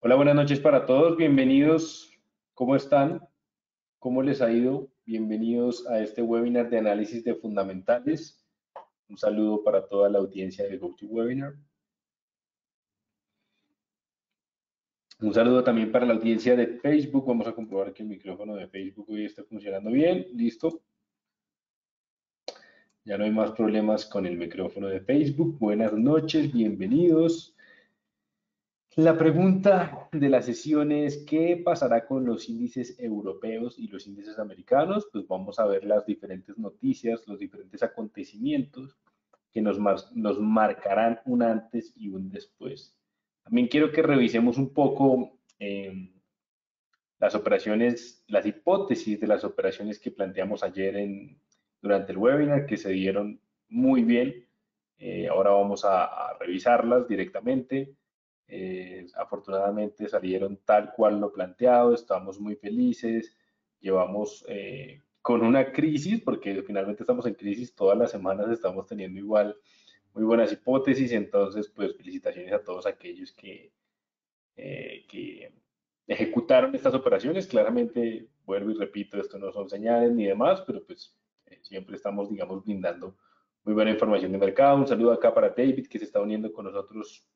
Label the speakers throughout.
Speaker 1: Hola, buenas noches para todos. Bienvenidos. ¿Cómo están? ¿Cómo les ha ido? Bienvenidos a este webinar de análisis de fundamentales. Un saludo para toda la audiencia de GoToWebinar. Un saludo también para la audiencia de Facebook. Vamos a comprobar que el micrófono de Facebook hoy está funcionando bien. Listo. Ya no hay más problemas con el micrófono de Facebook. Buenas noches, bienvenidos. La pregunta de la sesión es, ¿qué pasará con los índices europeos y los índices americanos? Pues vamos a ver las diferentes noticias, los diferentes acontecimientos que nos, nos marcarán un antes y un después. También quiero que revisemos un poco em, las operaciones, las hipótesis de las operaciones que planteamos ayer en, durante el webinar, que se dieron muy bien. Eh, ahora vamos a, a revisarlas directamente. Eh, afortunadamente salieron tal cual lo planteado, estamos muy felices, llevamos eh, con una crisis, porque finalmente estamos en crisis, todas las semanas estamos teniendo igual muy buenas hipótesis, entonces pues felicitaciones a todos aquellos que, eh, que ejecutaron estas operaciones, claramente vuelvo y repito, esto no son señales ni demás, pero pues siempre estamos, digamos, brindando muy buena información de mercado. Un saludo acá para David, que se está uniendo con nosotros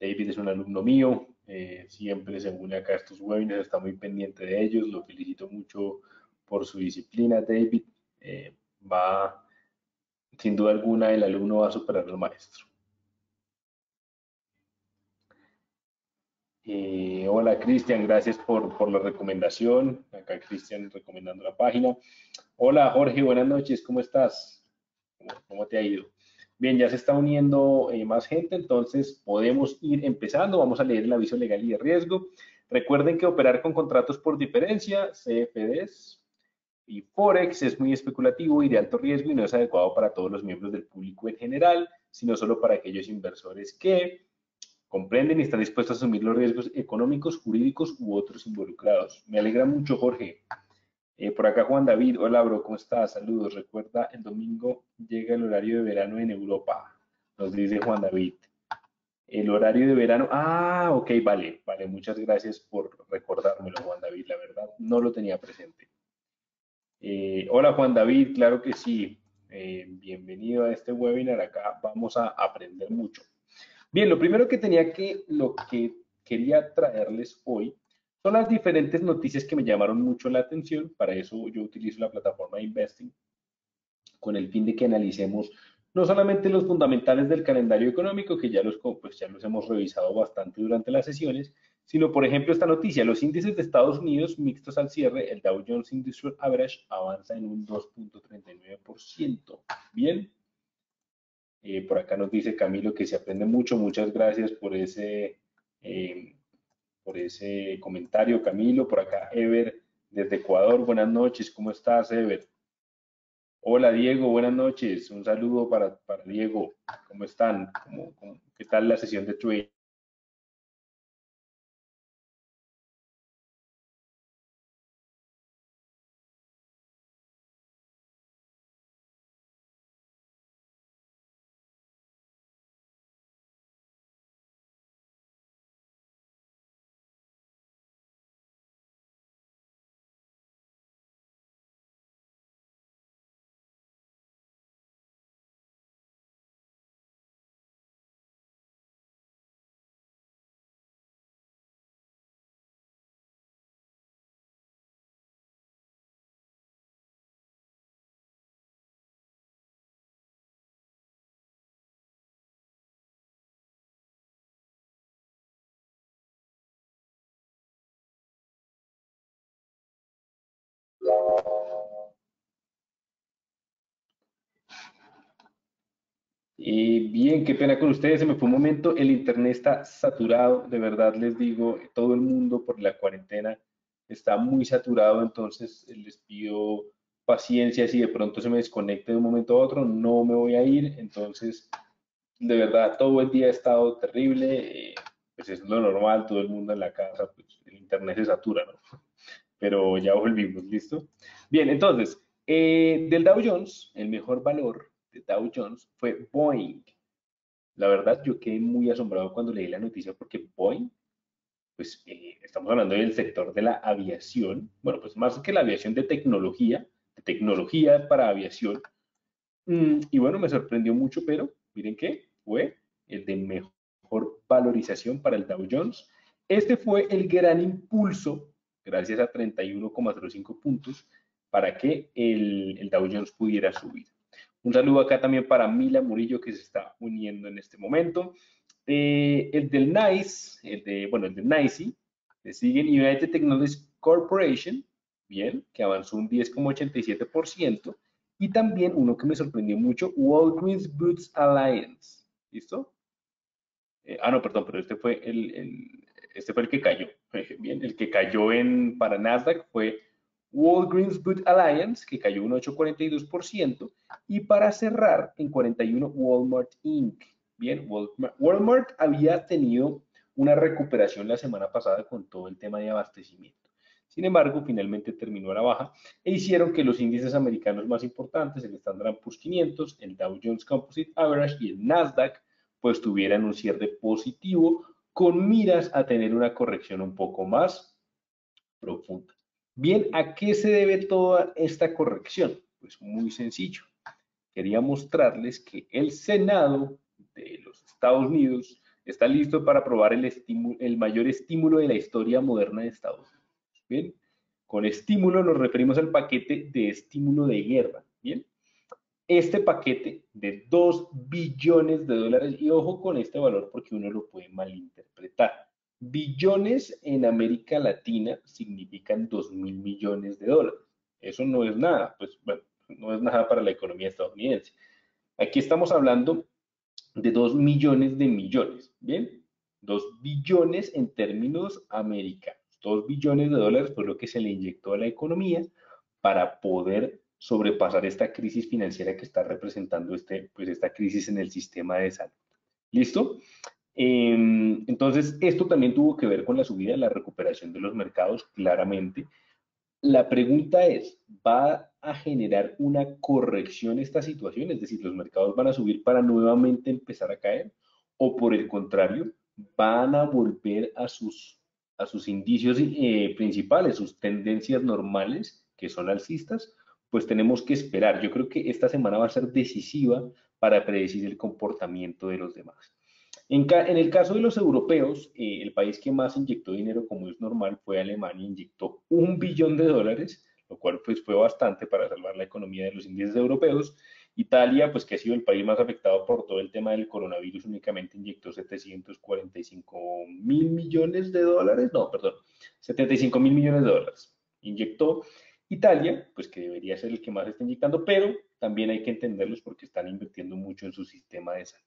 Speaker 1: David es un alumno mío, eh, siempre se une acá a estos webinars, está muy pendiente de ellos, lo felicito mucho por su disciplina, David. Eh, va, sin duda alguna, el alumno va a superar al maestro. Eh, hola Cristian, gracias por, por, la recomendación. Acá Cristian recomendando la página. Hola Jorge, buenas noches, ¿cómo estás? cómo te ha ido? Bien, ya se está uniendo eh, más gente, entonces podemos ir empezando. Vamos a leer el aviso legal y de riesgo. Recuerden que operar con contratos por diferencia, CFDs y Forex es muy especulativo y de alto riesgo y no es adecuado para todos los miembros del público en general, sino solo para aquellos inversores que comprenden y están dispuestos a asumir los riesgos económicos, jurídicos u otros involucrados. Me alegra mucho, Jorge. Eh, por acá Juan David, hola bro, ¿cómo estás? Saludos. Recuerda, el domingo llega el horario de verano en Europa, nos dice Juan David. El horario de verano, ah, ok, vale, vale, muchas gracias por recordármelo, Juan David, la verdad, no lo tenía presente. Eh, hola Juan David, claro que sí, eh, bienvenido a este webinar, acá vamos a aprender mucho. Bien, lo primero que tenía que, lo que quería traerles hoy son las diferentes noticias que me llamaron mucho la atención. Para eso yo utilizo la plataforma Investing con el fin de que analicemos no solamente los fundamentales del calendario económico, que ya los, pues ya los hemos revisado bastante durante las sesiones, sino, por ejemplo, esta noticia, los índices de Estados Unidos mixtos al cierre, el Dow Jones Industrial Average avanza en un 2.39%. Bien. Eh, por acá nos dice Camilo que se aprende mucho. Muchas gracias por ese, eh, por ese comentario, Camilo. Por acá, Ever, desde Ecuador. Buenas noches, ¿cómo estás, Ever? Hola, Diego, buenas noches. Un saludo para, para Diego. ¿Cómo están? ¿Cómo, qué tal la sesión de trading? Eh, bien, qué pena con ustedes, se me fue un momento, el internet está saturado, de verdad les digo, todo el mundo por la cuarentena está muy saturado, entonces les pido paciencia, si de pronto se me desconecte de un momento a otro, no me voy a ir, entonces de verdad todo el día ha estado terrible, eh, pues es lo normal, todo el mundo en la casa, pues el internet se satura, ¿no? Pero ya volvimos, ¿listo? Bien, entonces, eh, del Dow Jones, el mejor valor de Dow Jones fue Boeing. La verdad, yo quedé muy asombrado cuando leí la noticia porque Boeing pues eh, estamos hablando del sector de la aviación, bueno, pues más que la aviación de tecnología, de tecnología para aviación. Mm, y bueno, me sorprendió mucho, pero miren que fue el de mejor valorización para el Dow Jones. Este fue el gran impulso, gracias a 31,05 puntos, para que el, Dow Jones pudiera subir. Un saludo acá también para Mila Murillo que se está uniendo en este momento. Eh, el del NICE, el de, bueno, el del NICE, le siguen United Technologies Corporation, bien, que avanzó un 10,87%, y también uno que me sorprendió mucho, Walgreens Boots Alliance, ¿listo? Eh, ah, no, perdón, pero este fue el, este fue el que cayó, bien, el que cayó en, para Nasdaq fue Walgreens Boot Alliance, que cayó un 8,42%, y para cerrar en 41 Walmart Inc. Bien, Walmart, había tenido una recuperación la semana pasada con todo el tema de abastecimiento. Sin embargo, finalmente terminó a la baja e hicieron que los índices americanos más importantes, el Standard Poor's 500, el Dow Jones Composite Average y el Nasdaq, pues tuvieran un cierre positivo con miras a tener una corrección un poco más profunda. Bien, ¿a qué se debe toda esta corrección? Pues muy sencillo. Quería mostrarles que el Senado de los Estados Unidos está listo para aprobar el, mayor estímulo de la historia moderna de Estados Unidos. Bien, con estímulo nos referimos al paquete de estímulo de guerra. Bien, este paquete de 2 billones de dólares, y ojo con este valor porque uno lo puede malinterpretar. Billones en América Latina significan 2 mil millones de dólares. Eso no es nada, pues bueno, no es nada para la economía estadounidense. Aquí estamos hablando de 2 millones de millones, ¿bien? 2 billones en términos americanos. 2 billones de dólares por lo que se le inyectó a la economía para poder sobrepasar esta crisis financiera que está representando este, pues esta crisis en el sistema de salud. ¿Listo? Em, entonces, esto también tuvo que ver con la subida, la recuperación de los mercados, claramente. La pregunta es, ¿va a generar una corrección esta situación? Es decir, ¿los mercados van a subir para nuevamente empezar a caer? ¿O por el contrario, van a volver a sus, a sus indicios eh, principales, sus tendencias normales, que son alcistas? Pues tenemos que esperar. Yo creo que esta semana va a ser decisiva para predecir el comportamiento de los demás. En, el caso de los europeos, eh, el país que más inyectó dinero, como es normal, fue Alemania, inyectó un billón de dólares, lo cual pues fue bastante para salvar la economía de los índices europeos. Italia, pues que ha sido el país más afectado por todo el tema del coronavirus, únicamente inyectó 745 mil millones de dólares, no, perdón, 75 mil millones de dólares. Inyectó Italia, pues que debería ser el que más está inyectando, pero también hay que entenderlos porque están invirtiendo mucho en su sistema de salud.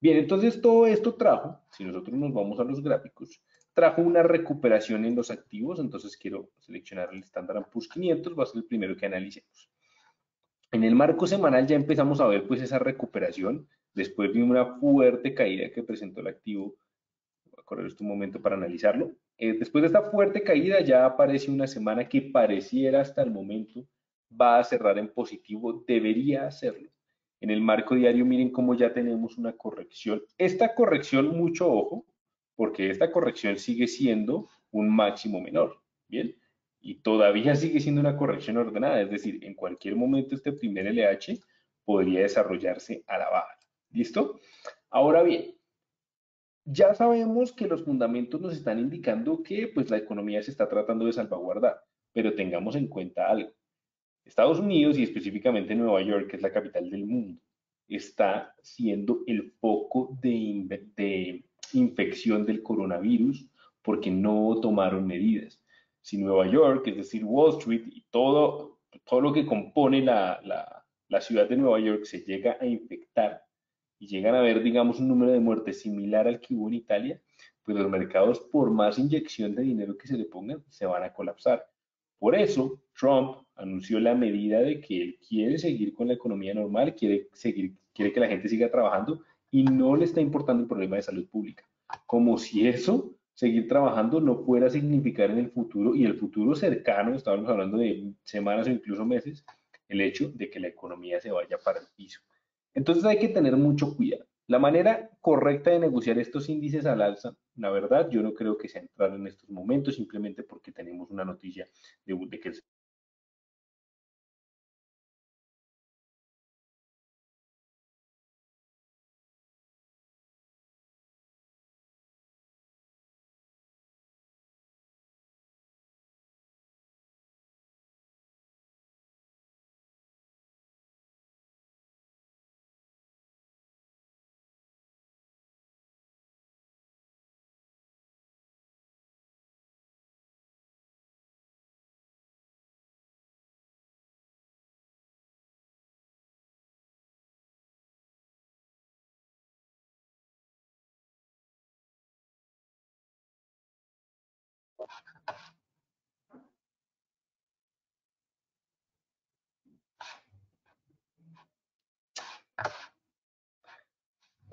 Speaker 1: Bien, entonces todo esto trajo, si nosotros nos vamos a los gráficos, trajo una recuperación en los activos, entonces quiero seleccionar el Standard Poor's 500, va a ser el primero que analicemos. En el marco semanal ya empezamos a ver pues esa recuperación después de una fuerte caída que presentó el activo. Voy a correr este un momento para analizarlo. Eh, después de esta fuerte caída ya aparece una semana que pareciera hasta el momento va a cerrar en positivo, debería hacerlo en el marco diario, miren cómo ya tenemos una corrección. Esta corrección, mucho ojo, porque esta corrección sigue siendo un máximo menor, ¿bien? Y todavía sigue siendo una corrección ordenada, es decir, en cualquier momento este primer LH podría desarrollarse a la baja. ¿Listo? Ahora bien, ya sabemos que los fundamentos nos están indicando que pues la economía se está tratando de salvaguardar, pero tengamos en cuenta algo. Estados Unidos y específicamente Nueva York, que es la capital del mundo, está siendo el foco de, infección del coronavirus porque no tomaron medidas. Si Nueva York, es decir, Wall Street y todo, todo lo que compone la, la ciudad de Nueva York se llega a infectar y llegan a ver, digamos, un número de muertes similar al que hubo en Italia, pues los mercados, por más inyección de dinero que se le pongan, se van a colapsar. Por eso, Trump anunció la medida de que él quiere seguir con la economía normal, quiere, seguir, quiere que la gente siga trabajando y no le está importando el problema de salud pública. Como si eso, seguir trabajando, no fuera significar en el futuro y el futuro cercano, estábamos hablando de semanas o incluso meses, el hecho de que la economía se vaya para el piso. Entonces hay que tener mucho cuidado. La manera correcta de negociar estos índices al alza la verdad, yo no creo que sea entrar en estos momentos simplemente porque tenemos una noticia de, de que el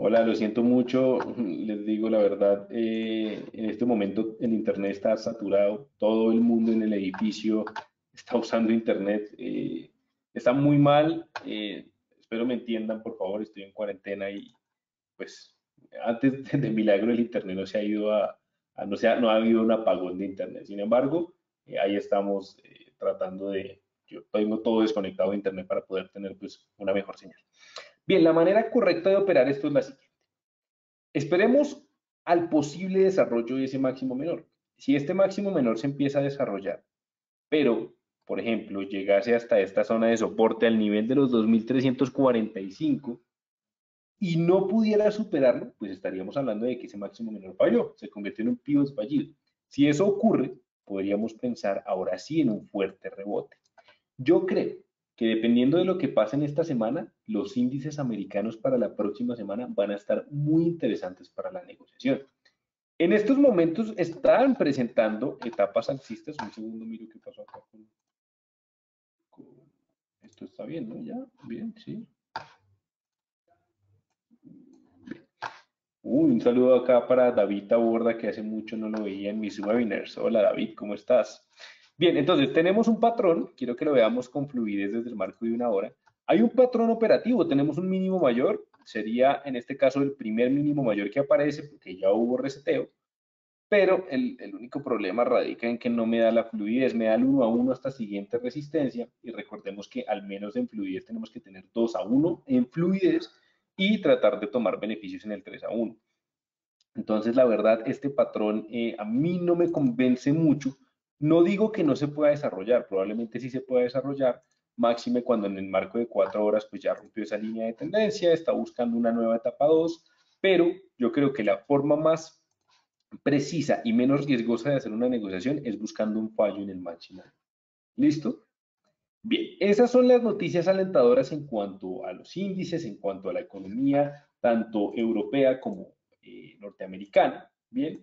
Speaker 1: Hola, lo siento mucho, les digo la verdad, eh, en este momento el Internet está saturado, todo el mundo en el edificio está usando Internet, eh, está muy mal, eh, espero me entiendan, por favor, estoy en cuarentena y pues antes de, milagro el Internet no se ha ido a, no, se ha, no ha habido un apagón de Internet, sin embargo, ahí estamos tratando de, yo tengo todo desconectado de Internet para poder tener pues una mejor señal. Bien, la manera correcta de operar esto es la siguiente. Esperemos al posible desarrollo de ese máximo menor. Si este máximo menor se empieza a desarrollar, pero, por ejemplo, llegase hasta esta zona de soporte al nivel de los 2.345 y no pudiera superarlo, pues estaríamos hablando de que ese máximo menor falló, se convirtió en un pivot fallido. Si eso ocurre, podríamos pensar ahora sí en un fuerte rebote. Yo creo que dependiendo de lo que pase en esta semana, los índices americanos para la próxima semana van a estar muy interesantes para la negociación. En estos momentos están presentando etapas alcistas. Un segundo, miro qué pasó acá Esto está bien, ¿no? Ya, bien, sí. un saludo acá para David Taborda, que hace mucho no lo veía en mis webinars. Hola David, ¿cómo estás? Bien, entonces tenemos un patrón, quiero que lo veamos con fluidez desde el marco de una hora. Hay un patrón operativo, tenemos un mínimo mayor, sería en este caso el primer mínimo mayor que aparece porque ya hubo reseteo, pero el, único problema radica en que no me da la fluidez, me da el 1 a 1 hasta siguiente resistencia y recordemos que al menos en fluidez tenemos que tener 2 a 1 en fluidez y tratar de tomar beneficios en el 3 a 1. Entonces, la verdad, este patrón eh, a mí no me convence mucho no digo que no se pueda desarrollar, probablemente sí se pueda desarrollar, máxime cuando en el marco de cuatro horas pues ya rompió esa línea de tendencia, está buscando una nueva etapa 2, pero yo creo que la forma más precisa y menos riesgosa de hacer una negociación es buscando un fallo en el máximo. ¿Listo? Bien, esas son las noticias alentadoras en cuanto a los índices, en cuanto a la economía, tanto europea como eh, norteamericana. Bien,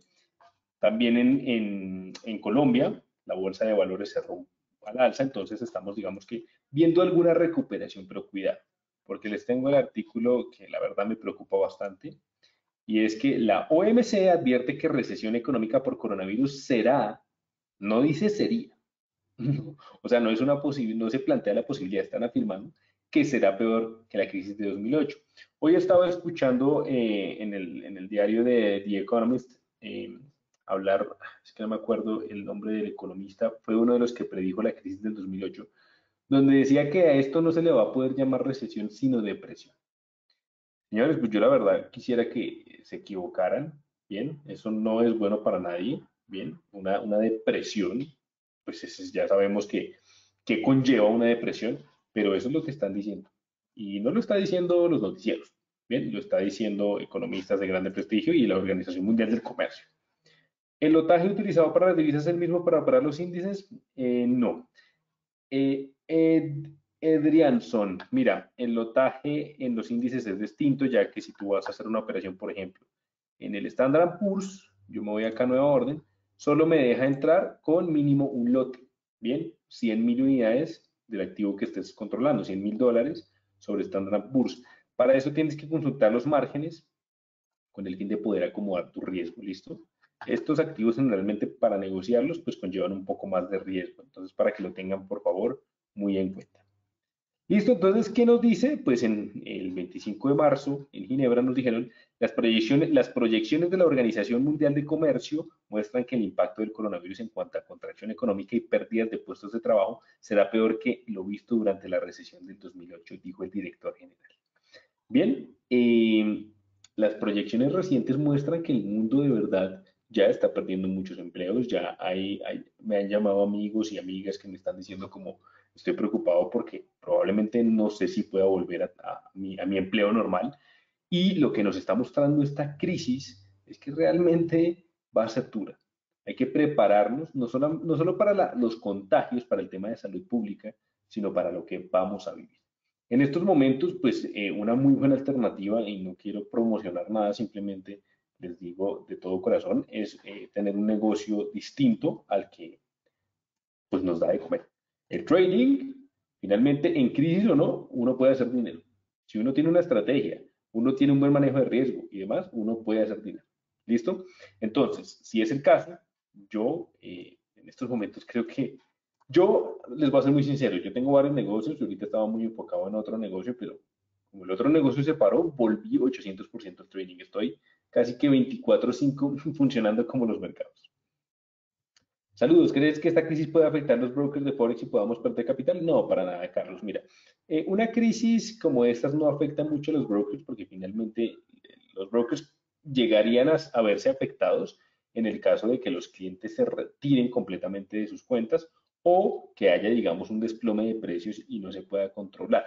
Speaker 1: también en, en Colombia, la bolsa de valores cerró al alza, entonces estamos, digamos que, viendo alguna recuperación, pero cuidado, porque les tengo el artículo que la verdad me preocupa bastante, y es que la OMC advierte que recesión económica por coronavirus será, no dice sería, o sea, no es una no se plantea la posibilidad, están afirmando que será peor que la crisis de 2008. Hoy estaba escuchando eh, en, el, en, el, diario de The Economist eh, hablar, es que no me acuerdo el nombre del economista, fue uno de los que predijo la crisis del 2008, donde decía que a esto no se le va a poder llamar recesión, sino depresión. Señores, pues yo la verdad quisiera que se equivocaran, bien, eso no es bueno para nadie, bien, una, una depresión, pues ya sabemos que, que conlleva una depresión, pero eso es lo que están diciendo. Y no lo está diciendo los noticieros, bien, lo está diciendo economistas de grande prestigio y la Organización Mundial del Comercio. ¿El lotaje utilizado para las divisas es el mismo para operar los índices? Eh, no. Eh, Edrianson, mira, el lotaje en los índices es distinto, ya que si tú vas a hacer una operación, por ejemplo, en el Standard Poor's, yo me voy acá a nueva orden, solo me deja entrar con mínimo un lote. Bien, 100 mil unidades del activo que estés controlando, 100 mil dólares sobre Standard Poor's. Para eso tienes que consultar los márgenes con el fin de poder acomodar tu riesgo, ¿listo? Estos activos generalmente para negociarlos pues conllevan un poco más de riesgo. Entonces para que lo tengan por favor muy en cuenta. Listo, entonces, ¿qué nos dice? Pues en el 25 de marzo, en Ginebra, nos dijeron, las proyecciones, las proyecciones de la Organización Mundial de Comercio muestran que el impacto del coronavirus en cuanto a contracción económica y pérdidas de puestos de trabajo será peor que lo visto durante la recesión del 2008, dijo el director general. Bien, eh, las proyecciones recientes muestran que el mundo de verdad ya está perdiendo muchos empleos, ya hay, me han llamado amigos y amigas que me están diciendo como estoy preocupado porque probablemente no sé si pueda volver a, mi, empleo normal. Y lo que nos está mostrando esta crisis es que realmente va a ser dura. Hay que prepararnos no solo, no solo para los contagios, para el tema de salud pública, sino para lo que vamos a vivir. En estos momentos, pues eh, una muy buena alternativa, y no quiero promocionar nada, simplemente les digo de todo corazón, es eh, tener un negocio distinto al que pues, nos da de comer. El trading, finalmente, en crisis o no, uno puede hacer dinero. Si uno tiene una estrategia, uno tiene un buen manejo de riesgo y demás, uno puede hacer dinero. ¿Listo? Entonces, si es el caso, yo eh, en estos momentos creo que yo les voy a ser muy sincero, yo tengo varios negocios, y ahorita estaba muy enfocado en otro negocio, pero como el otro negocio se paró, volví 800% al trading. Estoy casi que 24/5 funcionando como los mercados. Saludos, ¿crees que esta crisis puede afectar a los brokers de Forex y podamos perder capital? No, para nada, Carlos. Mira, eh, una crisis como estas no afecta mucho a los brokers porque finalmente eh, los brokers llegarían a, verse afectados en el caso de que los clientes se retiren completamente de sus cuentas o que haya, digamos, un desplome de precios y no se pueda controlar.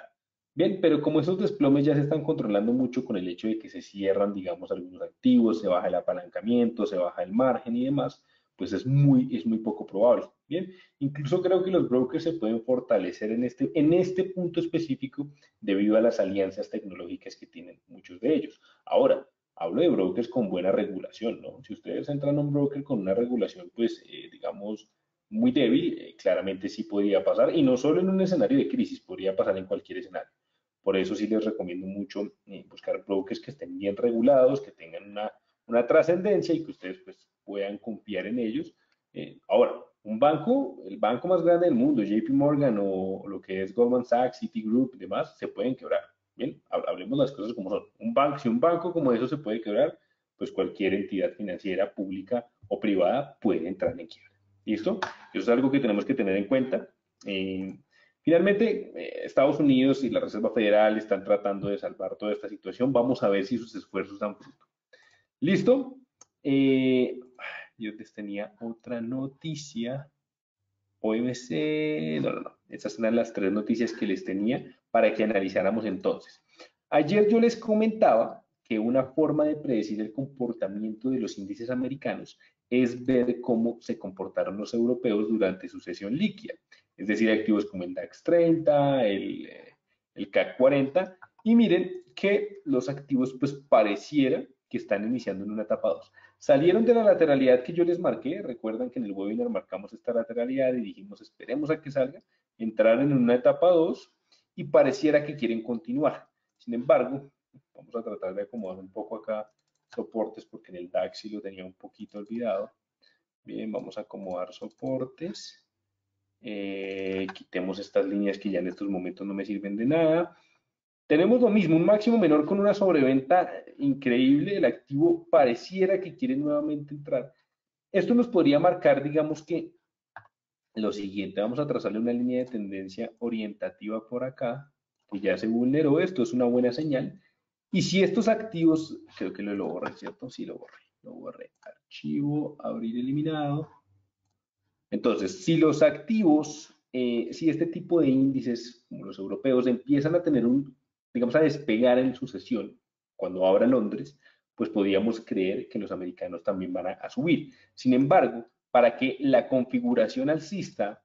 Speaker 1: Bien, pero como esos desplomes ya se están controlando mucho con el hecho de que se cierran, digamos, algunos activos, se baja el apalancamiento, se baja el margen y demás, pues es muy, es muy poco probable. Bien, incluso creo que los brokers se pueden fortalecer en este, en este punto específico debido a las alianzas tecnológicas que tienen muchos de ellos. Ahora, hablo de brokers con buena regulación, ¿no? Si ustedes entran a un broker con una regulación, pues, eh, digamos, muy débil, eh, claramente sí podría pasar, y no solo en un escenario de crisis, podría pasar en cualquier escenario. Por eso sí les recomiendo mucho eh, buscar brokers que estén bien regulados, que tengan una, una trascendencia y que ustedes pues puedan confiar en ellos. Eh, ahora, un banco, el banco más grande del mundo, JP Morgan o lo que es Goldman Sachs, Citigroup y demás, se pueden quebrar. Bien, hablemos las cosas como son. Un banco, si un banco como eso se puede quebrar, pues cualquier entidad financiera, pública o privada puede entrar en quiebra. ¿Listo? Eso es algo que tenemos que tener en cuenta. Eh, finalmente, eh, Estados Unidos y la Reserva Federal están tratando de salvar toda esta situación. Vamos a ver si sus esfuerzos dan fruto. ¿Listo? Eh, yo les tenía otra noticia. OMC, no, no, no. Esas eran las tres noticias que les tenía para que analizáramos entonces. Ayer yo les comentaba que una forma de predecir el comportamiento de los índices americanos es ver cómo se comportaron los europeos durante su sesión líquida, es decir, activos como el DAX 30, el, el CAC 40, y miren que los activos pues pareciera que están iniciando en una etapa 2. Salieron de la lateralidad que yo les marqué, recuerdan que en el webinar marcamos esta lateralidad y dijimos esperemos a que salga, entraron en una etapa 2 y pareciera que quieren continuar. Sin embargo, vamos a tratar de acomodar un poco acá soportes porque en el DAX sí lo tenía un poquito olvidado. Bien, vamos a acomodar soportes. Eh, quitemos estas líneas que ya en estos momentos no me sirven de nada. Tenemos lo mismo, un máximo menor con una sobreventa increíble. El activo pareciera que quiere nuevamente entrar. Esto nos podría marcar, digamos que, lo siguiente. Vamos a trazarle una línea de tendencia orientativa por acá, que ya se vulneró. Esto es una buena señal. Y si estos activos, creo que lo, lo borré, ¿cierto? Sí, lo borré. Lo borré. Archivo, abrir eliminado. Entonces, si los activos, eh, si este tipo de índices, como los europeos, empiezan a tener un digamos, a despegar en sucesión, cuando abra Londres, pues podríamos creer que los americanos también van a, subir. Sin embargo, para que la configuración alcista,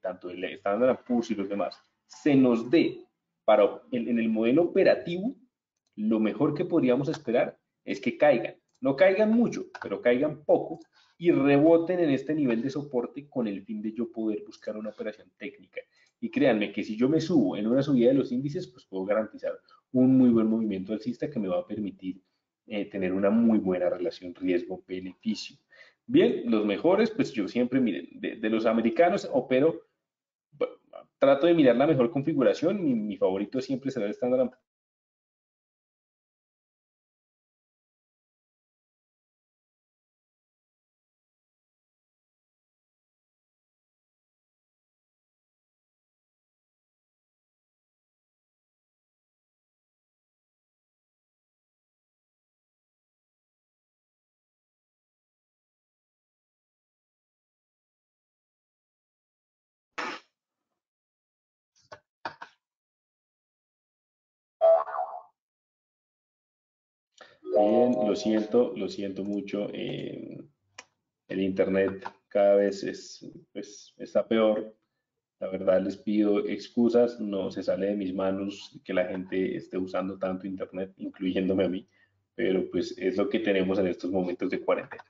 Speaker 1: tanto el Standard Poor's y los demás, se nos dé para en el modelo operativo, lo mejor que podríamos esperar es que caigan. No caigan mucho, pero caigan poco y reboten en este nivel de soporte con el fin de yo poder buscar una operación técnica y créanme que si yo me subo en una subida de los índices, pues puedo garantizar un muy buen movimiento alcista que me va a permitir eh, tener una muy buena relación riesgo-beneficio. Bien, los mejores, pues yo siempre, miren, de, los americanos opero trato de mirar la mejor configuración. Mi, mi favorito siempre será el estándar Bien, lo siento, lo siento mucho. Eh, el Internet cada vez es, pues, está peor. La verdad les pido excusas, no se sale de mis manos que la gente esté usando tanto Internet, incluyéndome a mí, pero pues es lo que tenemos en estos momentos de cuarentena.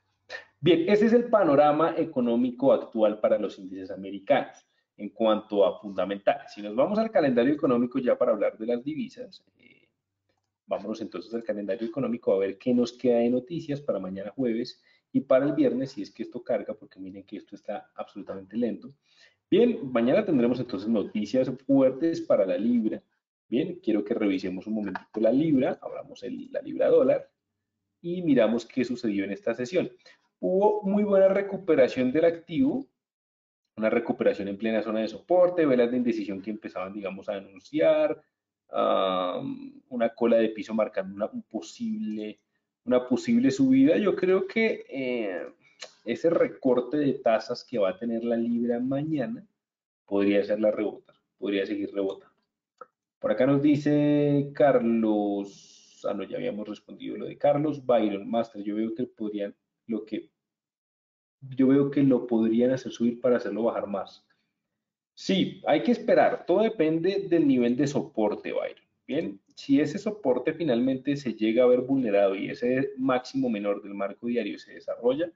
Speaker 1: Bien, ese es el panorama económico actual para los índices americanos en cuanto a fundamentales. Si nos vamos al calendario económico ya para hablar de las divisas, Vámonos entonces al calendario económico a ver qué nos queda de noticias para mañana jueves y para el viernes, si es que esto carga, porque miren que esto está absolutamente lento. Bien, mañana tendremos entonces noticias fuertes para la libra. Bien, quiero que revisemos un momentito la libra, hablamos de la libra dólar y miramos qué sucedió en esta sesión. Hubo muy buena recuperación del activo, una recuperación en plena zona de soporte, velas de indecisión que empezaban, digamos, a anunciar, una cola de piso marcando una, posible, una posible subida. Yo creo que eh, ese recorte de tasas que va a tener la libra mañana podría ser la rebota, podría seguir rebotando. Por acá nos dice Carlos, ah no, ya habíamos respondido lo de Carlos, Byron, Master, yo veo que podrían, lo que, yo veo que lo podrían hacer subir para hacerlo bajar más. Sí, hay que esperar. Todo depende del nivel de soporte, Byron. Bien, si ese soporte finalmente se llega a ver vulnerado y ese máximo menor del marco diario se desarrolla,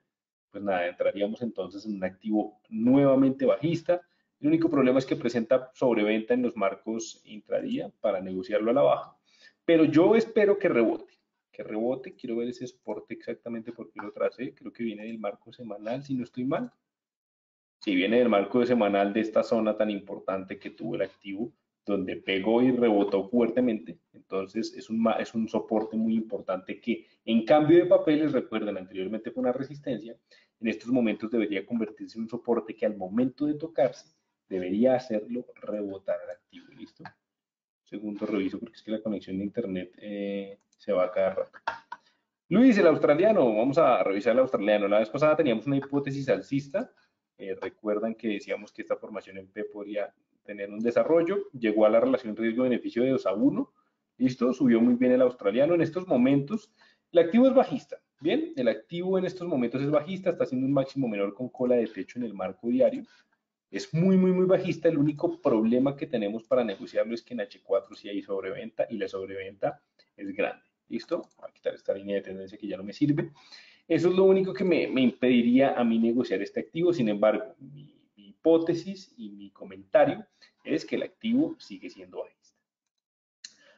Speaker 1: pues nada, entraríamos entonces en un activo nuevamente bajista. El único problema es que presenta sobreventa en los marcos intradía para negociarlo a la baja. Pero yo espero que rebote, que rebote. Quiero ver ese soporte exactamente porque lo tracé. Creo que viene del marco semanal, si no estoy mal si viene del marco de semanal de esta zona tan importante que tuvo el activo, donde pegó y rebotó fuertemente, entonces es un, es un soporte muy importante que en cambio de papeles, recuerden, anteriormente fue una resistencia, en estos momentos debería convertirse en un soporte que al momento de tocarse debería hacerlo rebotar al activo, ¿listo? Segundo reviso porque es que la conexión de internet eh, se va a cada rato. Luis, el australiano, vamos a revisar el australiano. La vez pasada teníamos una hipótesis alcista, eh, recuerdan que decíamos que esta formación en P podría tener un desarrollo, llegó a la relación riesgo-beneficio de 2 a 1, listo, subió muy bien el australiano en estos momentos. El activo es bajista, bien, el activo en estos momentos es bajista, está haciendo un máximo menor con cola de techo en el marco diario. Es muy, muy, muy bajista. El único problema que tenemos para negociarlo es que en H4 sí hay sobreventa y la sobreventa es grande. ¿Listo? Voy a quitar esta línea de tendencia que ya no me sirve. Eso es lo único que me, impediría a mí negociar este activo. Sin embargo, mi, hipótesis y mi comentario es que el activo sigue siendo bajista.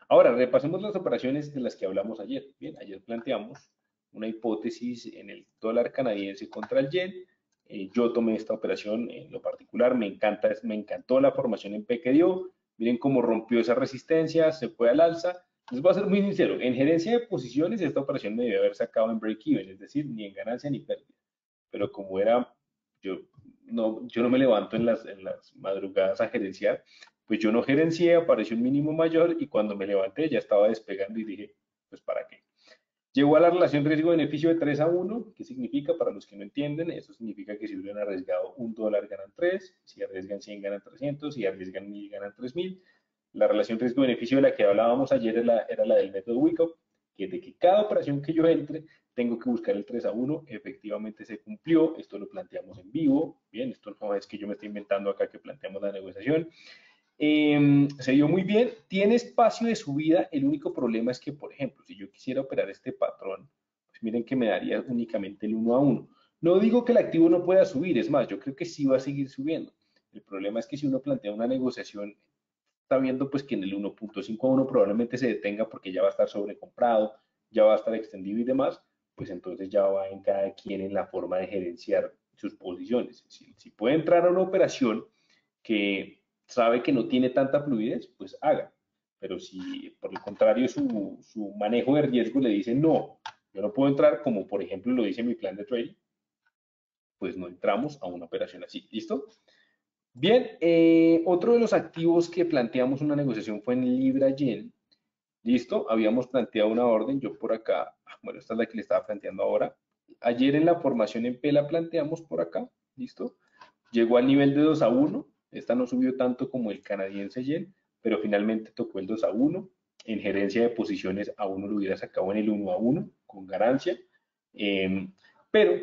Speaker 1: Ahora, repasemos las operaciones de las que hablamos ayer. Bien, ayer planteamos una hipótesis en el dólar canadiense contra el yen. Eh, yo tomé esta operación en lo particular, me, encanta, me encantó la formación en P que dio. Miren cómo rompió esa resistencia, se fue al alza les voy a ser muy sincero, en gerencia de posiciones esta operación me debe haber sacado en break-even, es decir, ni en ganancia ni pérdida. Pero como era, yo no, yo no me levanto en las, en las madrugadas a gerenciar, pues yo no gerencié, apareció un mínimo mayor y cuando me levanté ya estaba despegando y dije, pues ¿para qué? Llegó a la relación riesgo-beneficio de 3 a 1, ¿qué significa? Para los que no entienden, eso significa que si hubieran arriesgado un dólar ganan 3, si arriesgan 100 ganan 300, si arriesgan 1000 ganan 3000, la relación riesgo-beneficio de la que hablábamos ayer era la, del método Wyckoff, que de que cada operación que yo entre tengo que buscar el 3 a 1, efectivamente se cumplió, esto lo planteamos en vivo, bien, esto no es que yo me esté inventando acá que planteamos la negociación. Em, se dio muy bien, tiene espacio de subida, el único problema es que, por ejemplo, si yo quisiera operar este patrón, pues miren que me daría únicamente el 1 a 1. No digo que el activo no pueda subir, es más, yo creo que sí va a seguir subiendo. El problema es que si uno plantea una negociación está viendo pues que en el 1.5 a 1 probablemente se detenga porque ya va a estar sobrecomprado, ya va a estar extendido y demás, pues entonces ya va en cada quien en la forma de gerenciar sus posiciones. Si, puede entrar a una operación que sabe que no tiene tanta fluidez, pues haga. Pero si por el contrario su, su manejo de riesgo le dice no, yo no puedo entrar, como por ejemplo lo dice mi plan de trading, pues no entramos a una operación así. ¿Listo? Bien, eh, otro de los activos que planteamos una negociación fue en Libra Yen. ¿Listo? Habíamos planteado una orden, yo por acá, bueno, esta es la que le estaba planteando ahora. Ayer en la formación en P la planteamos por acá, ¿listo? Llegó al nivel de 2 a 1, esta no subió tanto como el canadiense Yen, pero finalmente tocó el 2 a 1. En gerencia de posiciones a uno lo hubiera sacado en el 1 a 1 con ganancia. Em, pero,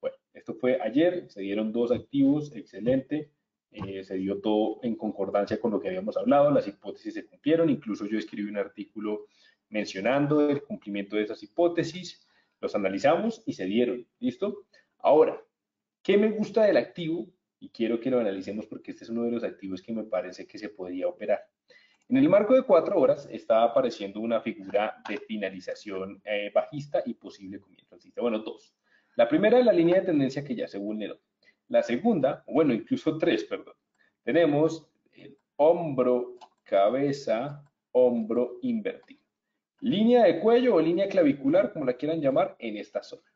Speaker 1: bueno, esto fue ayer, se dieron dos activos, excelente. Eh, se dio todo en concordancia con lo que habíamos hablado, las hipótesis se cumplieron, incluso yo escribí un artículo mencionando el cumplimiento de esas hipótesis, los analizamos y se dieron, ¿listo? Ahora, ¿qué me gusta del activo? Y quiero que lo analicemos porque este es uno de los activos que me parece que se podría operar. En el marco de cuatro horas está apareciendo una figura de finalización eh, bajista y posible comienzo alcista. Bueno, dos. La primera es la línea de tendencia que ya se vulneró. La segunda, bueno, incluso tres, perdón. Tenemos el hombro, cabeza, hombro invertido. Línea de cuello o línea clavicular, como la quieran llamar, en esta zona.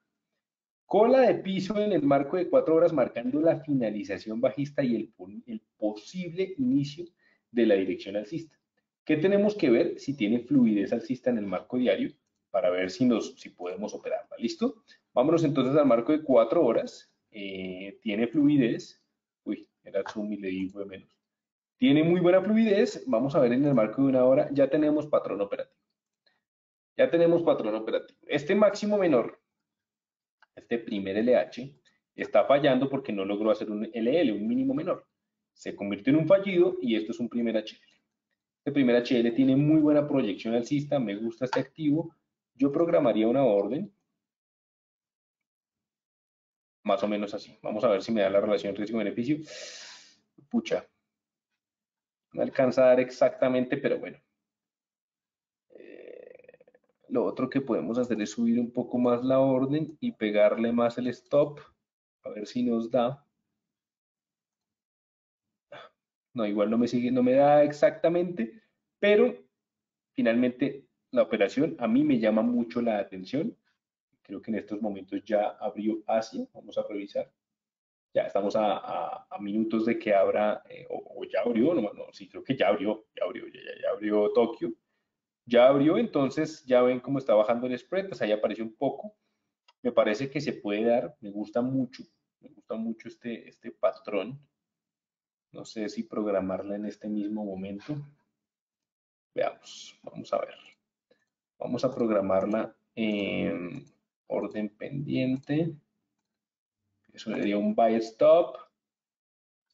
Speaker 1: Cola de piso en el marco de cuatro horas marcando la finalización bajista y el, el posible inicio de la dirección alcista. ¿Qué tenemos que ver? Si tiene fluidez alcista en el marco diario para ver si, nos, si podemos operarla. ¿Listo? Vámonos entonces al marco de cuatro horas eh, tiene fluidez, uy, era zoom y le di menos, tiene muy buena fluidez, vamos a ver en el marco de una hora, ya tenemos patrón operativo. Ya tenemos patrón operativo. Este máximo menor, este primer LH, está fallando porque no logró hacer un LL, un mínimo menor. Se convirtió en un fallido y esto es un primer HL. Este primer HL tiene muy buena proyección alcista, me gusta este activo. Yo programaría una orden más o menos así. Vamos a ver si me da la relación riesgo-beneficio. Pucha, no alcanza a dar exactamente, pero bueno. Eh, lo otro que podemos hacer es subir un poco más la orden y pegarle más el stop, a ver si nos da. No, igual no me sigue, no me da exactamente, pero finalmente la operación a mí me llama mucho la atención Creo que en estos momentos ya abrió Asia. Vamos a revisar. Ya estamos a, minutos de que abra, eh, o, ya abrió, no, no, sí, creo que ya abrió, ya abrió, ya, ya, abrió Tokio. Ya abrió, entonces ya ven cómo está bajando el spread, pues ahí aparece un poco. Me parece que se puede dar, me gusta mucho, me gusta mucho este, este patrón. No sé si programarla en este mismo momento. Veamos, vamos a ver. Vamos a programarla en orden pendiente. Eso sería un buy stop.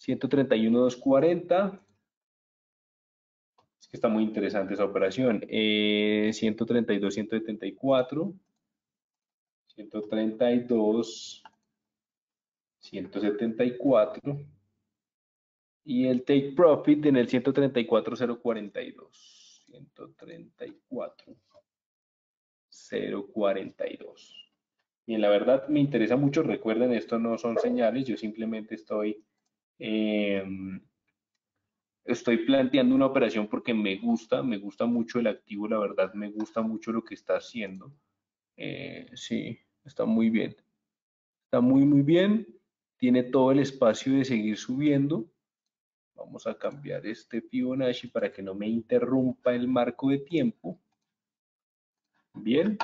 Speaker 1: 131.240. Es que está muy interesante esa operación. 132, 174. 132, 174. Y el take profit en el 134.042. 134. 042. Y la verdad me interesa mucho, recuerden, esto no son señales, yo simplemente estoy, em, estoy planteando una operación porque me gusta, me gusta mucho el activo, la verdad me gusta mucho lo que está haciendo. Eh, sí, está muy bien. Está muy, muy bien. Tiene todo el espacio de seguir subiendo. Vamos a cambiar este Fibonacci para que no me interrumpa el marco de tiempo. Bien,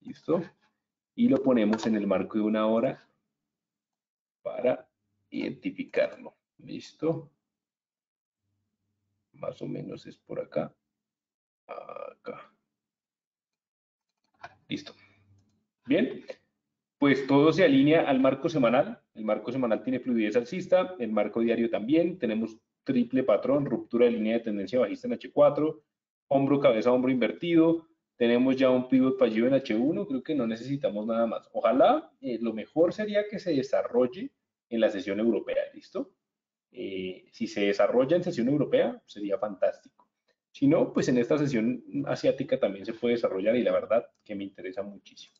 Speaker 1: listo y lo ponemos en el marco de una hora para identificarlo. ¿Listo? Más o menos es por acá. Acá. Listo. Bien. Pues todo se alinea al marco semanal. El marco semanal tiene fluidez alcista, el marco diario también. Tenemos triple patrón, ruptura de línea de tendencia bajista en H4, hombro, cabeza, hombro invertido, tenemos ya un pivot fallido en H1, creo que no necesitamos nada más. Ojalá eh, lo mejor sería que se desarrolle en la sesión europea, ¿listo? Eh, si se desarrolla en sesión europea, sería fantástico. Si no, pues en esta sesión asiática también se puede desarrollar y la verdad que me interesa muchísimo.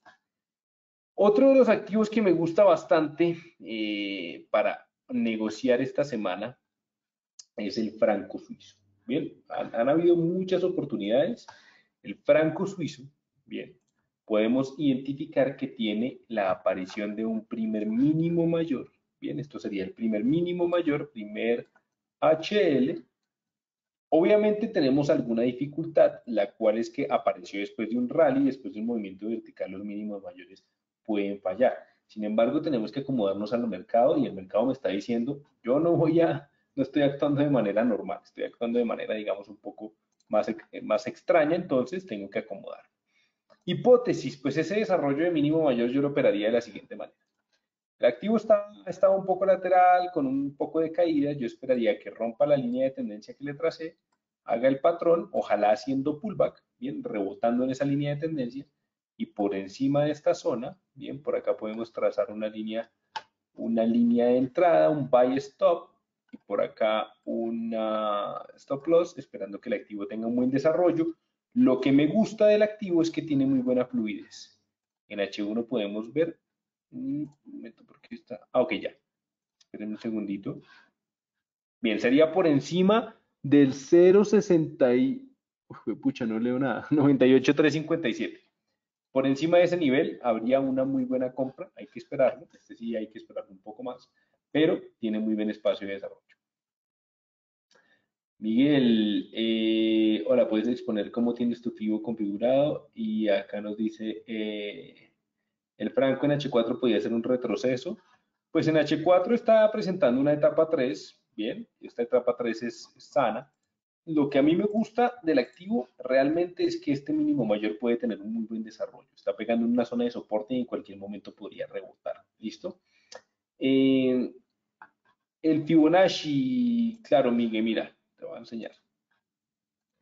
Speaker 1: Otro de los activos que me gusta bastante eh, para negociar esta semana es el franco suizo. Bien, han, habido muchas oportunidades. El franco suizo, bien, podemos identificar que tiene la aparición de un primer mínimo mayor. Bien, esto sería el primer mínimo mayor, primer HL. Obviamente tenemos alguna dificultad, la cual es que apareció después de un rally, después de un movimiento vertical, los mínimos mayores pueden fallar. Sin embargo, tenemos que acomodarnos al mercado y el mercado me está diciendo, yo no voy a, no estoy actuando de manera normal, estoy actuando de manera, digamos, un poco más, más extraña, entonces tengo que acomodar. Hipótesis, pues ese desarrollo de mínimo mayor yo lo operaría de la siguiente manera. El activo está, estaba un poco lateral, con un poco de caída, yo esperaría que rompa la línea de tendencia que le tracé, haga el patrón, ojalá haciendo pullback, bien, rebotando en esa línea de tendencia, y por encima de esta zona, bien, por acá podemos trazar una línea, una línea de entrada, un buy stop, por acá una stop loss, esperando que el activo tenga un buen desarrollo. Lo que me gusta del activo es que tiene muy buena fluidez. En H1 podemos ver, un momento, porque está, ah, ok, ya, esperen un segundito. Bien, sería por encima del 0.60 y, pucha, no leo nada, 98.357. Por encima de ese nivel habría una muy buena compra, hay que esperarlo, este sí hay que esperarlo un poco más, pero tiene muy buen espacio de desarrollo. Miguel, eh, hola, puedes exponer cómo tienes tu FIBO configurado y acá nos dice, eh, el franco en H4 podría ser un retroceso. Pues en H4 está presentando una etapa 3, bien, esta etapa 3 es sana, lo que a mí me gusta del activo realmente es que este mínimo mayor puede tener un muy buen desarrollo. Está pegando en una zona de soporte y en cualquier momento podría rebotar. ¿Listo? Eh, el Fibonacci, claro, Miguel, mira, te voy a enseñar.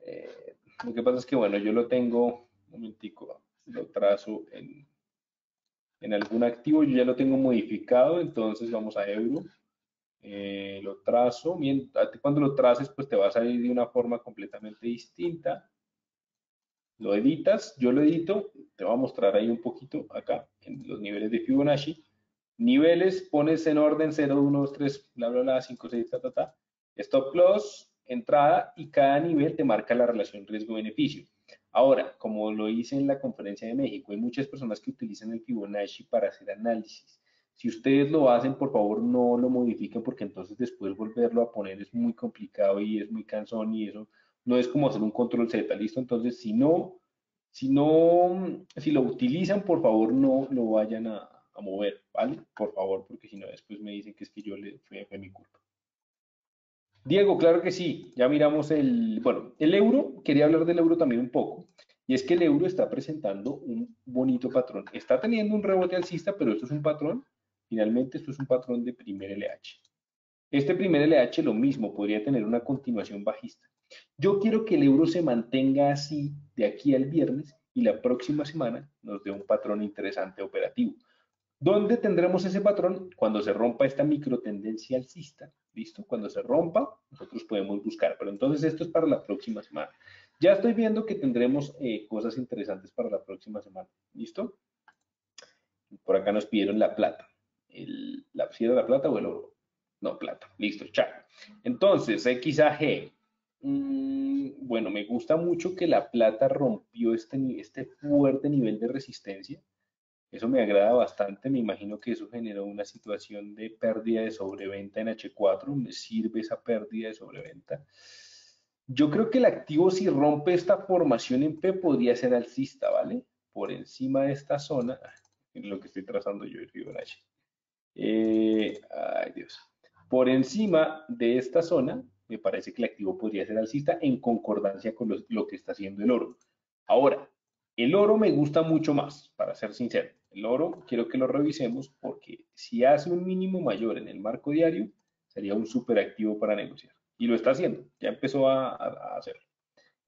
Speaker 1: Eh, lo que pasa es que, bueno, yo lo tengo, un momentico, lo trazo en, algún activo, yo ya lo tengo modificado, entonces vamos a euro. Eh, lo trazo, cuando lo traces pues te va a salir de una forma completamente distinta. Lo editas, yo lo edito, te voy a mostrar ahí un poquito acá en los niveles de Fibonacci. Niveles, pones en orden 0, 1, 2, 3, bla, bla, bla, 5, 6, ta, ta, ta. Stop loss, entrada y cada nivel te marca la relación riesgo-beneficio. Ahora, como lo hice en la conferencia de México, hay muchas personas que utilizan el Fibonacci para hacer análisis. Si ustedes lo hacen, por favor no lo modifiquen porque entonces después volverlo a poner es muy complicado y es muy cansón y eso no es como hacer un control Z, ¿listo? Entonces, si no, si no, si lo utilizan, por favor no lo vayan a, mover, ¿vale? Por favor, porque si no después me dicen que es que yo le fue, fue mi culpa. Diego, claro que sí, ya miramos el, bueno, el euro, quería hablar del euro también un poco, y es que el euro está presentando un bonito patrón. Está teniendo un rebote alcista, pero esto es un patrón Finalmente, esto es un patrón de primer LH. Este primer LH lo mismo, podría tener una continuación bajista. Yo quiero que el euro se mantenga así de aquí al viernes y la próxima semana nos dé un patrón interesante operativo. ¿Dónde tendremos ese patrón? Cuando se rompa esta micro tendencia alcista. ¿Listo? Cuando se rompa, nosotros podemos buscar. Pero entonces esto es para la próxima semana. Ya estoy viendo que tendremos eh, cosas interesantes para la próxima semana. ¿Listo? Por acá nos pidieron la plata la, si era la plata o el oro. No, plata. Listo, chao. Entonces, XAG. Mm, bueno, me gusta mucho que la plata rompió este, este fuerte nivel de resistencia. Eso me agrada bastante. Me imagino que eso generó una situación de pérdida de sobreventa en H4. Me sirve esa pérdida de sobreventa. Yo creo que el activo, si rompe esta formación en P, podría ser alcista, ¿vale? Por encima de esta zona, en lo que estoy trazando yo el Fibonacci. Eh, ay Dios. Por encima de esta zona, me parece que el activo podría ser alcista en concordancia con lo, que está haciendo el oro. Ahora, el oro me gusta mucho más, para ser sincero. El oro quiero que lo revisemos porque si hace un mínimo mayor en el marco diario, sería un super activo para negociar. Y lo está haciendo, ya empezó a, a hacerlo.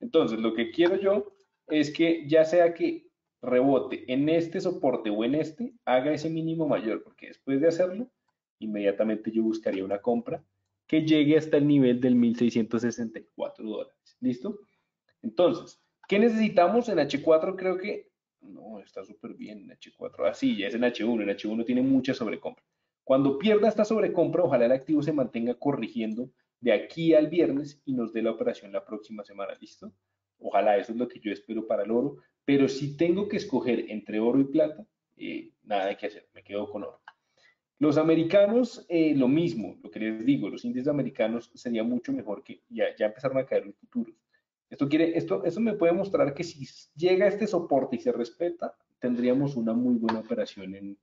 Speaker 1: Entonces, lo que quiero yo es que ya sea que rebote en este soporte o en este, haga ese mínimo mayor, porque después de hacerlo, inmediatamente yo buscaría una compra que llegue hasta el nivel del 1.664 dólares. ¿Listo? Entonces, ¿qué necesitamos en H4? Creo que, no, está súper bien en H4. Así, ah, ya es en H1. En H1 tiene mucha sobrecompra. Cuando pierda esta sobrecompra, ojalá el activo se mantenga corrigiendo de aquí al viernes y nos dé la operación la próxima semana, ¿listo? Ojalá eso es lo que yo espero para el oro, pero si tengo que escoger entre oro y plata, eh, nada que hacer, me quedo con oro. Los americanos, eh, lo mismo, lo que les digo, los índices americanos sería mucho mejor que ya, ya empezaron a caer los futuros. Esto, quiere, esto, esto me puede mostrar que si llega este soporte y se respeta, tendríamos una muy buena operación en,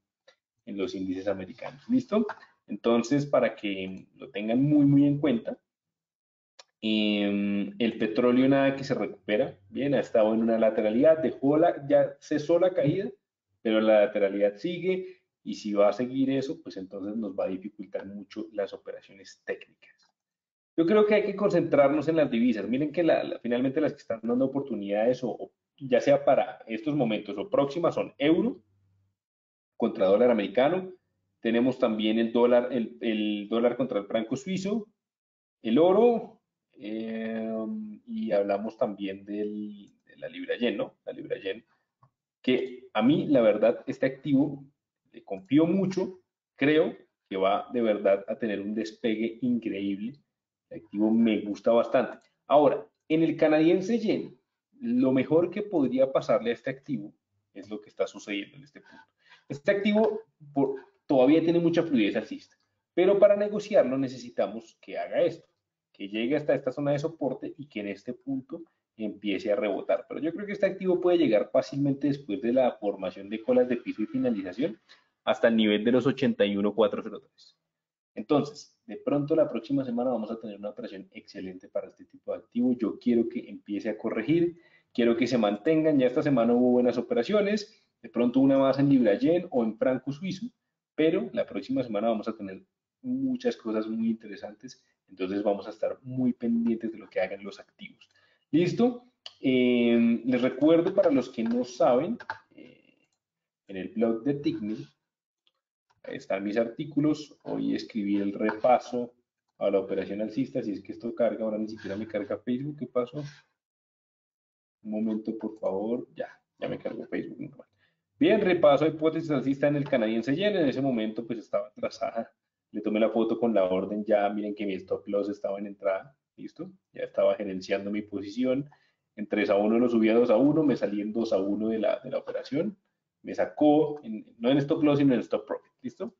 Speaker 1: en los índices americanos. ¿Listo? Entonces, para que lo tengan muy, muy en cuenta, em, el petróleo nada que se recupera, bien, ha estado en una lateralidad, dejó la, ya cesó la caída, pero la lateralidad sigue y si va a seguir eso, pues entonces nos va a dificultar mucho las operaciones técnicas. Yo creo que hay que concentrarnos en las divisas. Miren que finalmente las que están dando oportunidades, o, ya sea para estos momentos o próximas, son euro contra dólar americano. Tenemos también el dólar, el, dólar contra el franco suizo, el oro, eh, y hablamos también de la libra yen, ¿no? La libra yen, que a mí, la verdad, este activo, le confío mucho, creo que va de verdad a tener un despegue increíble activo me gusta bastante. Ahora, en el canadiense yen, lo mejor que podría pasarle a este activo es lo que está sucediendo en este punto. Este activo todavía tiene mucha fluidez alcista, pero para negociarlo necesitamos que haga esto, que llegue hasta esta zona de soporte y que en este punto empiece a rebotar. Pero yo creo que este activo puede llegar fácilmente después de la formación de colas de piso y finalización hasta el nivel de los 81,403. Entonces, de pronto la próxima semana vamos a tener una operación excelente para este tipo de activo. Yo quiero que empiece a corregir, quiero que se mantengan. Ya esta semana hubo buenas operaciones, de pronto una más en Libra Yen o en franco suizo, pero la próxima semana vamos a tener muchas cosas muy interesantes. Entonces vamos a estar muy pendientes de lo que hagan los activos. ¿Listo? Eh, les recuerdo para los que no saben, eh, en el blog de Ahí están mis artículos. Hoy escribí el repaso a la operación alcista. Si es que esto carga, ahora ni siquiera me carga Facebook. ¿Qué pasó? Un momento, por favor. Ya, ya me cargo Facebook. Bien, repaso hipótesis alcista en el canadiense yen. En ese momento, pues estaba atrasada. Le tomé la foto con la orden. Ya miren que mi stop loss estaba en entrada. ¿Listo? Ya estaba gerenciando mi posición. En 3 a 1 lo subí a 2 a 1. Me salí en 2 a 1 de la, de la operación me sacó, no en stop loss, sino en stop profit, ¿listo?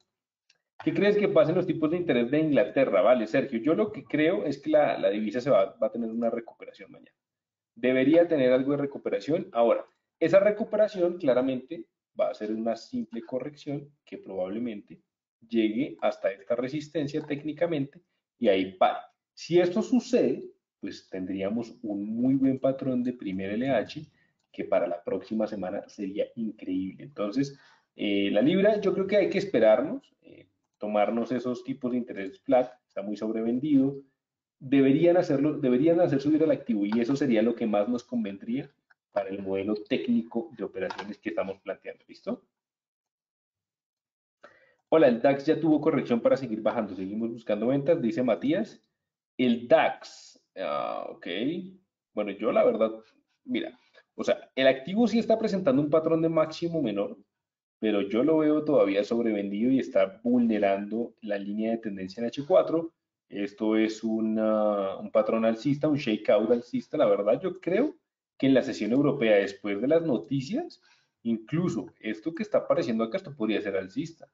Speaker 1: ¿Qué crees que pasa en los tipos de interés de Inglaterra? Vale, Sergio, yo lo que creo es que la, divisa se va, va, a tener una recuperación mañana. Debería tener algo de recuperación. Ahora, esa recuperación claramente va a ser una simple corrección que probablemente llegue hasta esta resistencia técnicamente y ahí para. Si esto sucede, pues tendríamos un muy buen patrón de primer LH que para la próxima semana sería increíble. Entonces, eh, la libra, yo creo que hay que esperarnos, eh, tomarnos esos tipos de interés flat, está muy sobrevendido, deberían hacerlo, deberían hacer subir al activo y eso sería lo que más nos convendría para el modelo técnico de operaciones que estamos planteando. ¿Listo? Hola, el DAX ya tuvo corrección para seguir bajando. Seguimos buscando ventas, dice Matías. El DAX, ah, ok. Bueno, yo la verdad, mira, o sea, el activo sí está presentando un patrón de máximo menor, pero yo lo veo todavía sobrevendido y está vulnerando la línea de tendencia en H4. Esto es un patrón alcista, un shakeout alcista. La verdad, yo creo que en la sesión europea, después de las noticias, incluso esto que está apareciendo acá, esto podría ser alcista.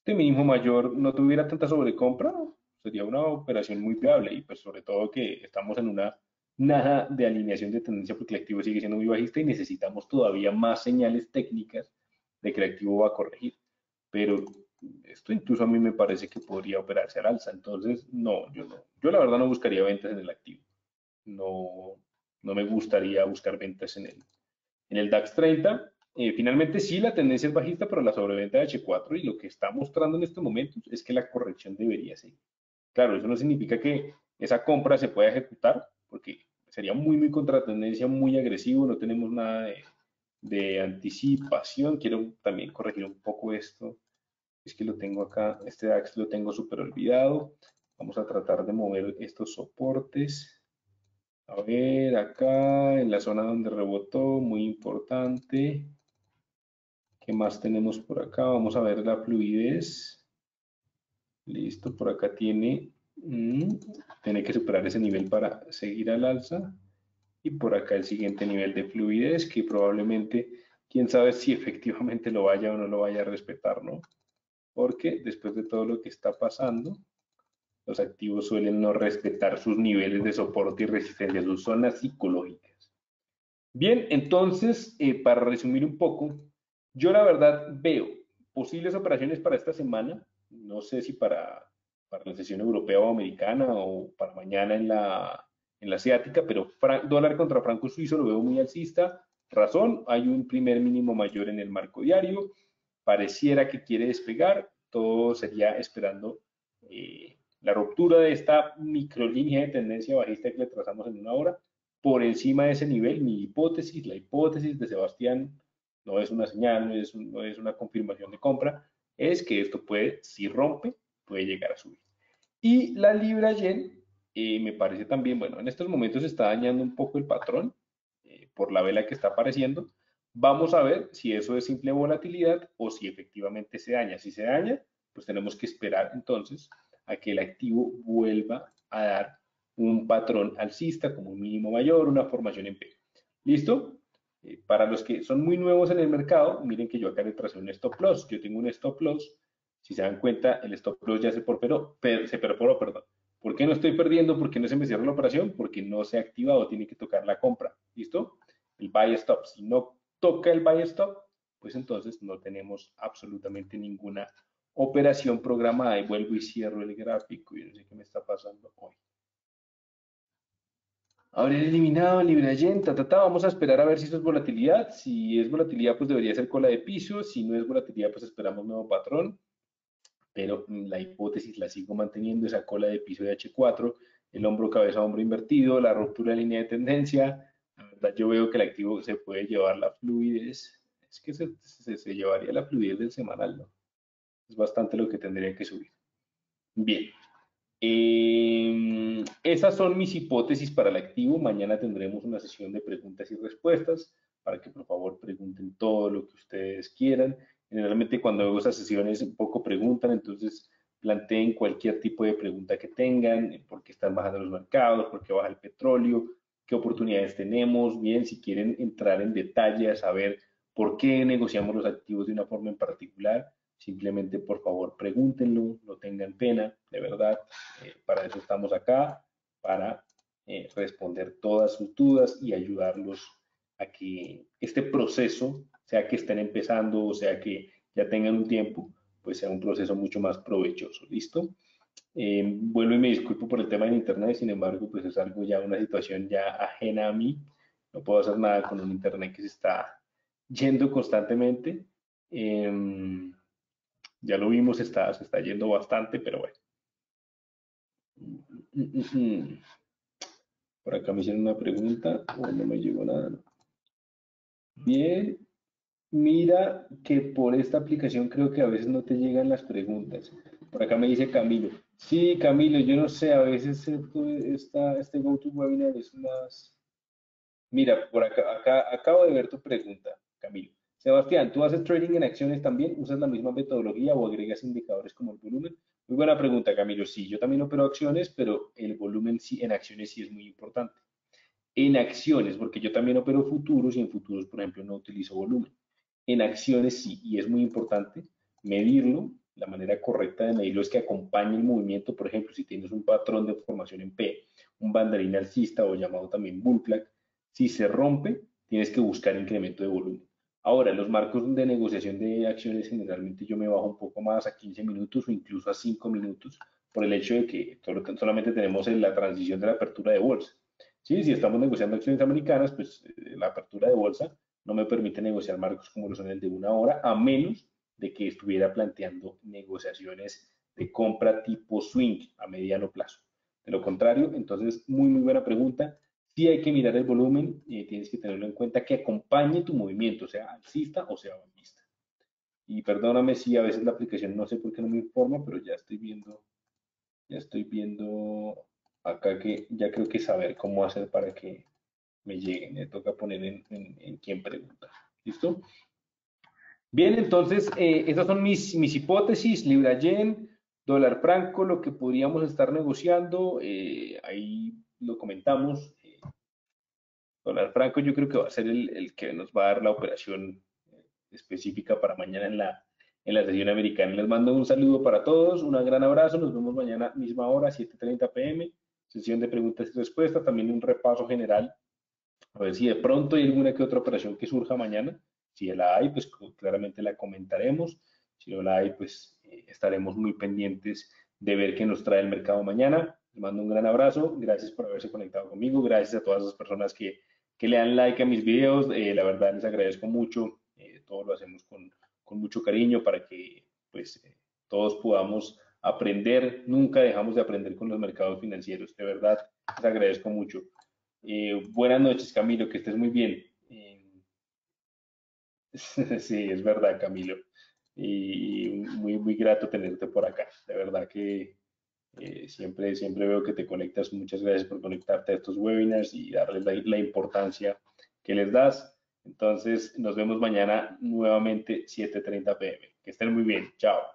Speaker 1: Este mínimo mayor no tuviera tanta sobrecompra, sería una operación muy viable y pues sobre todo que estamos en una nada de alineación de tendencia porque el activo sigue siendo muy bajista y necesitamos todavía más señales técnicas de activo va a corregir. Pero esto incluso a mí me parece que podría operarse al alza. Entonces, no, yo no. Yo la verdad no buscaría ventas en el activo. No, no me gustaría buscar ventas en el, en el DAX 30. Eh, finalmente sí, la tendencia es bajista, pero la sobreventa de H4 y lo que está mostrando en este momento es que la corrección debería seguir. Claro, eso no significa que esa compra se pueda ejecutar, porque sería muy, muy contratendencia, muy agresivo, no tenemos nada de, anticipación. Quiero también corregir un poco esto. Es que lo tengo acá, este DAX lo tengo súper olvidado. Vamos a tratar de mover estos soportes. A ver, acá en la zona donde rebotó, muy importante. ¿Qué más tenemos por acá? Vamos a ver la fluidez. Listo, por acá tiene Mm, tiene que superar ese nivel para seguir al alza. Y por acá el siguiente nivel de fluidez que probablemente, quién sabe si efectivamente lo vaya o no lo vaya a respetar, ¿no? Porque después de todo lo que está pasando, los activos suelen no respetar sus niveles de soporte y resistencia, sus zonas psicológicas. Bien, entonces, eh, para resumir un poco, yo la verdad veo posibles operaciones para esta semana, no sé si para, para la sesión europea o americana o para mañana en la, en la asiática, pero dólar contra franco suizo lo veo muy alcista. Razón, hay un primer mínimo mayor en el marco diario, pareciera que quiere despegar, todo sería esperando eh, la ruptura de esta microlínea de tendencia bajista que le trazamos en una hora, por encima de ese nivel, mi hipótesis, la hipótesis de Sebastián, no es una señal, no es, no es una confirmación de compra, es que esto puede, si rompe, puede llegar a subir. Y la libra yen, eh, me parece también, bueno, en estos momentos se está dañando un poco el patrón eh, por la vela que está apareciendo. Vamos a ver si eso es simple volatilidad o si efectivamente se daña. Si se daña, pues tenemos que esperar entonces a que el activo vuelva a dar un patrón alcista como un mínimo mayor, una formación en P. ¿Listo? Eh, para los que son muy nuevos en el mercado, miren que yo acá le tracé un stop loss. Yo tengo un stop loss. Si se dan cuenta, el stop loss ya se perforó, se perforó, perdón. ¿Por qué no estoy perdiendo? ¿Por qué no se me cierra la operación? Porque no se ha activado, tiene que tocar la compra. ¿Listo? El buy stop. Si no toca el buy stop, pues entonces no tenemos absolutamente ninguna operación programada. Y vuelvo y cierro el gráfico. y no sé qué me está pasando hoy. Haber eliminado ta, ta, ta, vamos a esperar a ver si eso es volatilidad. Si es volatilidad, pues debería ser cola de piso. Si no es volatilidad, pues esperamos nuevo patrón. Pero mm, la hipótesis la sigo manteniendo, esa cola de piso de H4, el hombro cabeza hombro invertido, la ruptura de línea de tendencia. La verdad, yo veo que el activo se puede llevar la fluidez. Es que se, se llevaría la fluidez del semanal, ¿no? Es bastante lo que tendría que subir. Bien, eh, esas son mis hipótesis para el activo. Mañana tendremos una sesión de preguntas y respuestas para que por favor pregunten todo lo que ustedes quieran. Generalmente cuando hago esas sesiones poco preguntan, entonces planteen cualquier tipo de pregunta que tengan, por qué están bajando los mercados, por qué baja el petróleo, qué oportunidades tenemos, bien, si quieren entrar en detalle a saber por qué negociamos los activos de una forma en particular, Simplemente, por favor, pregúntenlo, no tengan pena, de verdad. Eh, para eso estamos acá, para eh, responder todas sus dudas y ayudarlos a que este proceso, sea que estén empezando o sea que ya tengan un tiempo, pues sea un proceso mucho más provechoso. ¿Listo? Eh, vuelvo y me disculpo por el tema del internet, sin embargo, pues es algo ya, una situación ya ajena a mí. No puedo hacer nada con un internet que se está yendo constantemente. Eh, ya lo vimos, está, se está yendo bastante, pero bueno. Por acá me hicieron una pregunta, o no me llegó nada. Bien, mira que por esta aplicación creo que a veces no te llegan las preguntas. Por acá me dice Camilo. Sí, Camilo, yo no sé, a veces esta, este GoToWebinar es más... Mira, por acá, acá acabo de ver tu pregunta, Camilo. Sebastián, ¿tú haces trading en acciones también? ¿Usas la misma metodología o agregas indicadores como el volumen? Muy buena pregunta, Camilo. Sí, yo también opero acciones, pero el volumen sí, en acciones sí es muy importante. En acciones, porque yo también opero futuros y en futuros, por ejemplo, no utilizo volumen. En acciones sí, y es muy importante medirlo. La manera correcta de medirlo es que acompañe el movimiento. Por ejemplo, si tienes un patrón de formación en P, un banderín alcista o llamado también bull flag, si se rompe, tienes que buscar incremento de volumen. Ahora, los marcos de negociación de acciones generalmente yo me bajo un poco más a 15 minutos o incluso a 5 minutos por el hecho de que solamente tenemos la transición de la apertura de bolsa. ¿Sí? Si estamos negociando acciones americanas, pues eh, la apertura de bolsa no me permite negociar marcos como lo son el de una hora, a menos de que estuviera planteando negociaciones de compra tipo swing a mediano plazo. De lo contrario, entonces, muy, muy buena pregunta. Sí hay que mirar el volumen, y tienes que tenerlo en cuenta que acompañe tu movimiento, sea alcista o sea bajista. Y perdóname si a veces la aplicación no sé por qué no me informa, pero ya estoy viendo, ya estoy viendo acá que ya creo que saber cómo hacer para que me lleguen. Me toca poner en, en, quién pregunta. ¿Listo? Bien, entonces, eh, esas son mis, mis hipótesis. Libra Yen, Dólar franco, lo que podríamos estar negociando, eh, ahí lo comentamos. Eh, dólar franco yo creo que va a ser el, que nos va a dar la operación eh, específica para mañana en la, en la sesión americana. Les mando un saludo para todos, un gran abrazo, nos vemos mañana misma hora, 7.30 pm, sesión de preguntas y respuestas, también un repaso general, a ver si de pronto hay alguna que otra operación que surja mañana. Si la hay, pues claramente la comentaremos. Si no la hay, pues eh, estaremos muy pendientes de ver qué nos trae el mercado mañana. Les mando un gran abrazo. Gracias por haberse conectado conmigo. Gracias a todas las personas que, que le dan like a mis videos. Eh, la verdad les agradezco mucho. Eh, todo lo hacemos con, con, mucho cariño para que pues todos podamos aprender. Nunca dejamos de aprender con los mercados financieros. De verdad, les agradezco mucho. Buenas noches, Camilo. Que estés muy bien. sí, es verdad, Camilo y muy, muy grato tenerte por acá. De verdad que eh, siempre, siempre veo que te conectas. Muchas gracias por conectarte a estos webinars y darles la, importancia que les das. Entonces, nos vemos mañana nuevamente 7.30 pm. Que estén muy bien. Chao.